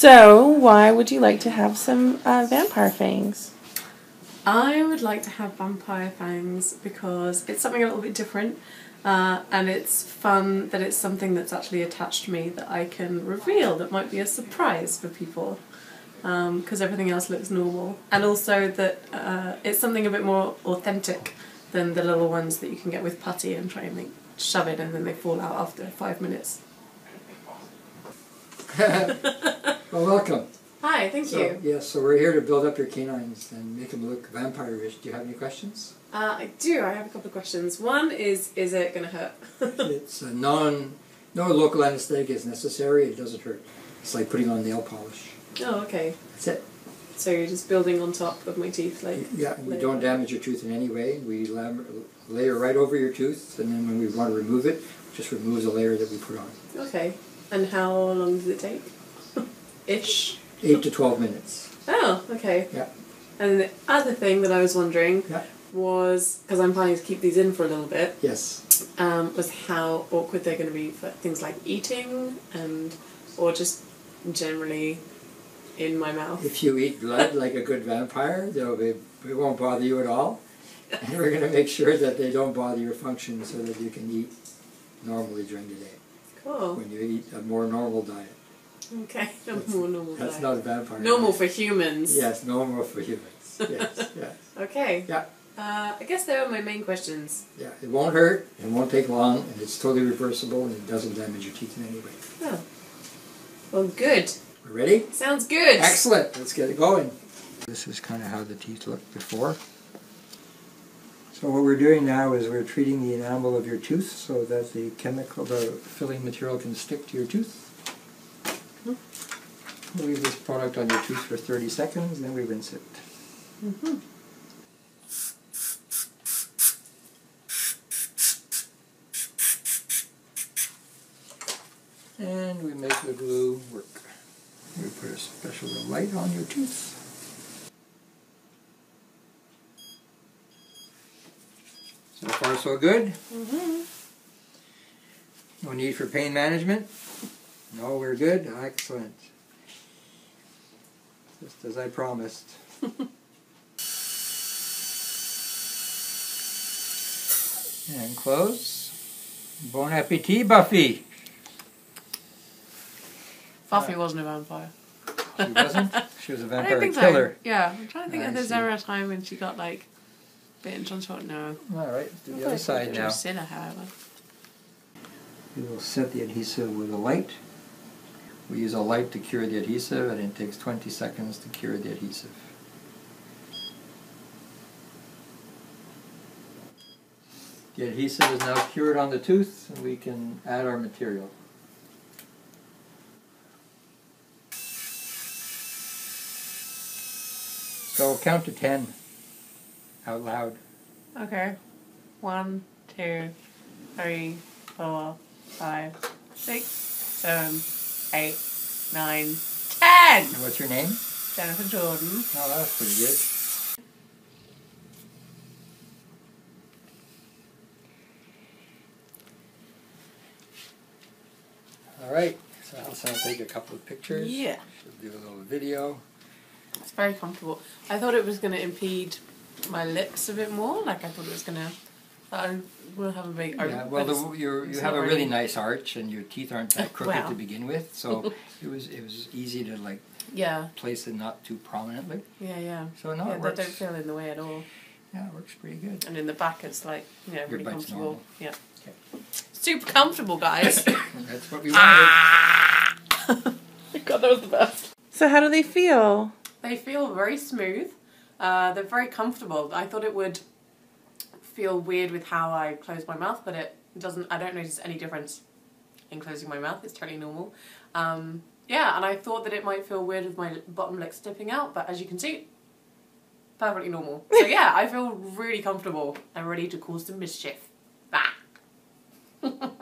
So, why would you like to have some uh, vampire fangs? I would like to have vampire fangs because it's something a little bit different. Uh, and it's fun that it's something that's actually attached to me that I can reveal that might be a surprise for people because um, everything else looks normal. And also that uh, it's something a bit more authentic than the little ones that you can get with putty and try and like, shove it and then they fall out after five minutes. well, welcome. Hi, thank so, you. Yes, so we're here to build up your canines and make them look vampire-ish. Do you have any questions? Uh, I do. I have a couple of questions. One is, is it going to hurt? it's a non, no local anesthetic is necessary. It doesn't hurt. It's like putting on nail polish. Oh, okay. That's it. So you're just building on top of my teeth, like. Yeah, we don't damage your tooth in any way. We layer right over your tooth, and then when we want to remove it, just remove the layer that we put on. Okay. And how long does it take? Ish. Eight to twelve minutes. Oh, okay. Yeah. And the other thing that I was wondering yeah. was because I'm planning to keep these in for a little bit. Yes. Um, was how awkward they're going to be for things like eating and or just generally in my mouth. If you eat blood like a good vampire, they'll be, it won't bother you at all. And we're going to make sure that they don't bother your function so that you can eat normally during the day. Cool. When you eat a more normal diet. Okay, a more normal That's not a vampire. Normal for humans. Yes, normal for humans. Yes, yes. Okay. Yeah. Uh, I guess they were my main questions. Yeah, it won't hurt, it won't take long, and it's totally reversible, and it doesn't damage your teeth in any way. Oh. Well, good. We're ready? Sounds good. Excellent. Let's get it going. This is kind of how the teeth looked before. So what we're doing now is we're treating the enamel of your tooth so that the chemical, the filling material can stick to your tooth. We'll leave this product on your tooth for 30 seconds, then we rinse it. Mm -hmm. And we make the glue work. We put a special light on your tooth. So far so good? Mm -hmm. No need for pain management? No, we're good? Excellent. Just as I promised. and close. Bon appetit, Buffy! Buffy uh, wasn't a vampire. She wasn't? She was a vampire killer. So. Yeah, I'm trying to think I if there's see. ever a time when she got like bitten. Thought no. Alright, do the other side now. Drusilla, however. We will set the adhesive with a light. We use a light to cure the adhesive and it takes 20 seconds to cure the adhesive. The adhesive is now cured on the tooth and we can add our material. So count to 10 out loud. Okay. One, two, three, four, five, six, seven, eight, nine, ten! And what's your name? Jennifer Jordan. Oh, that's pretty good. All right, so I'll take a couple of pictures. Yeah. She'll do a little video. It's very comfortable. I thought it was going to impede my lips a bit more. Like I thought it was going to. I will have a big. Yeah, well, the, you you have a really nice arch, and your teeth aren't that crooked wow. to begin with, so it was it was easy to like. Yeah. Place it not too prominently. Yeah, yeah. So no, yeah, it works. they don't feel in the way at all. Yeah, it works pretty good. And in the back, it's like you know your really comfortable. Normal. Yeah. Okay. Super comfortable, guys. That's what we wanted. God, that was the best. So how do they feel? They feel very smooth. Uh, they're very comfortable. I thought it would feel weird with how I close my mouth, but it doesn't, I don't notice any difference in closing my mouth, it's totally normal. Um, yeah, and I thought that it might feel weird with my bottom lip sticking out, but as you can see, perfectly normal. So yeah, I feel really comfortable and ready to cause some mischief. Bah!